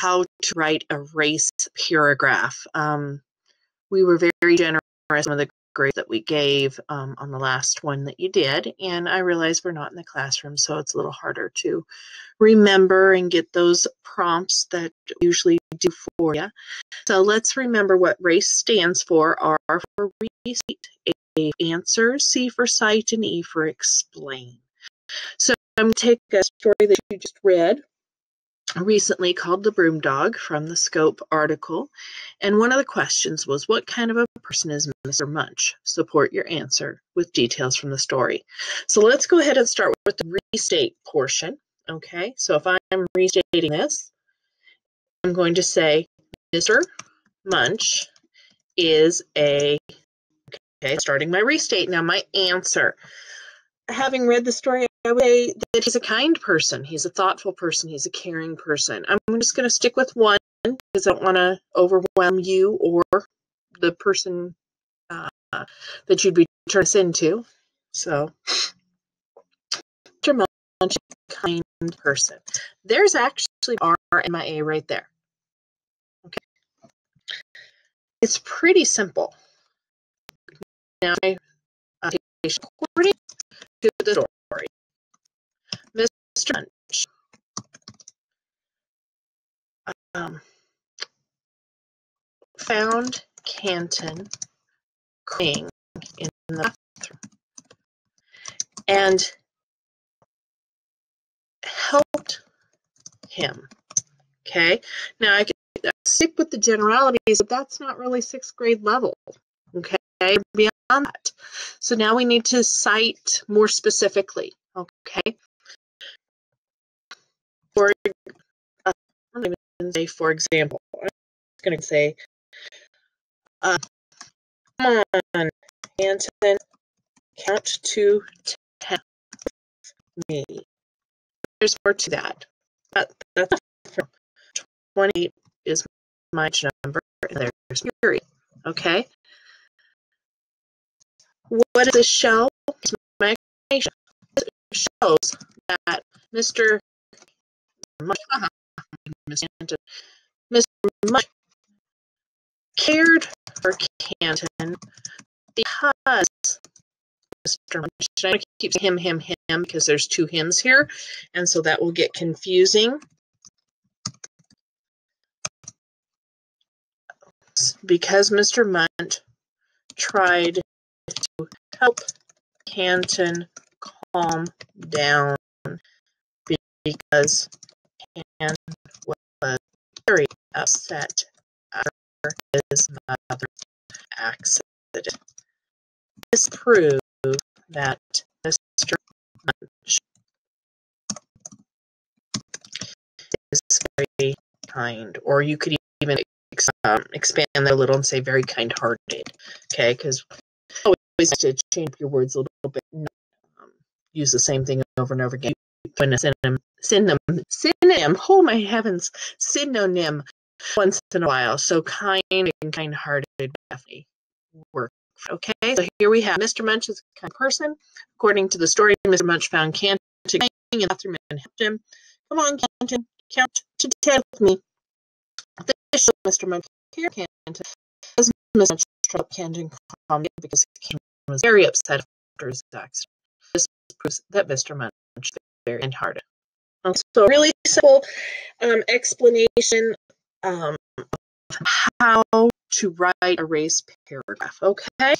how to write a race paragraph. Um, we were very generous with some of the grades that we gave um, on the last one that you did, and I realize we're not in the classroom, so it's a little harder to remember and get those prompts that we usually do for you. So let's remember what RACE stands for. R for restate, A for answer, C for cite, and E for explain. So I'm going to take a story that you just read recently called The Broom Dog from the Scope article. And one of the questions was, What kind of a person is Mr. Munch? Support your answer with details from the story. So let's go ahead and start with the restate portion. Okay, so if I'm restating this, I'm going to say Mr. Munch is a, okay, starting my restate. Now my answer. Having read the story, I would say that he's a kind person. He's a thoughtful person. He's a caring person. I'm just going to stick with one because I don't want to overwhelm you or the person uh, that you'd be turning this into. So, Mr. Munch, kind person. There's actually R and my A right there. Okay. It's pretty simple. Now, I, uh, according to the story, Um, found Canton crying in the bathroom. And helped him. Okay, now I can stick with the generalities, but that's not really sixth grade level. Okay, beyond that. So now we need to cite more specifically. Okay, for uh, say, for example, I'm just going to say, uh, come on, Anton, count to ten. Me there's more to that. But that's from 28 is my number, and there's period. Okay. What does this show? It's my explanation. It shows that Mr. Mr. Munch cared for Canton because Mr. Munch. I keep him, him, him because there's two hymns here, and so that will get confusing. Because Mr. Munch tried to help Canton calm down because Canton was very upset after his mother's accident. This proved that Mr. Munch is very kind, or you could even um, expand that a little and say very kind-hearted. Okay, because always to change your words a little bit, not um, use the same thing over and over again. When a synonym, synonym, synonym, oh my heavens, synonym once in a while. So kind and kind-hearted definitely work Okay, so here we have Mr. Munch is a kind person. According to the story, Mr. Munch found Canton in the bathroom and helped him. Come on, Canton, count to ten with me. This shows Mr. Munch here, Canton. As Mr. Munch helped Canton calm down because Canton was very upset after his accident. This proves that Mr. Munch is very kind-hearted. Um, so, really simple um, explanation um, how to write a race paragraph. Okay.